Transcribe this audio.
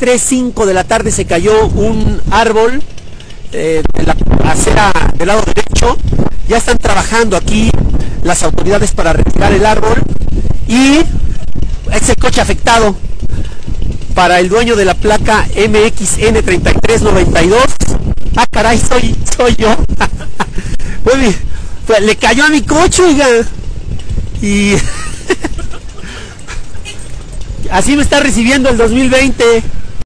3.05 de la tarde se cayó un árbol eh, de la acera del lado derecho. Ya están trabajando aquí las autoridades para retirar el árbol y es el coche afectado para el dueño de la placa MXN3392. Ah, caray, soy, soy yo. pues, le cayó a mi coche, oiga. Y así me está recibiendo el 2020.